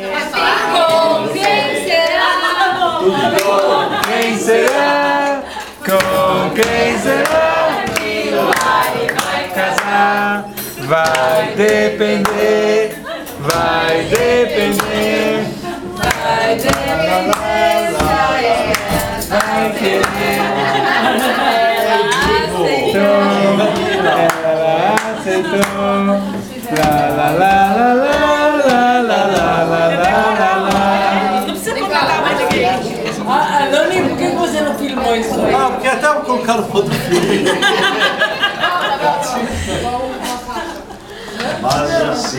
Quem será? Com quem será? Com quem será? que vai casar? Vai depender, vai depender. Vai depender Vai querer. Ela aceitou. Lá, lá, lá, lá, lá, Ah, Anônimo, por que você não filmou isso aí? Ah, porque até eu colocaram foto do filme. Mas assim.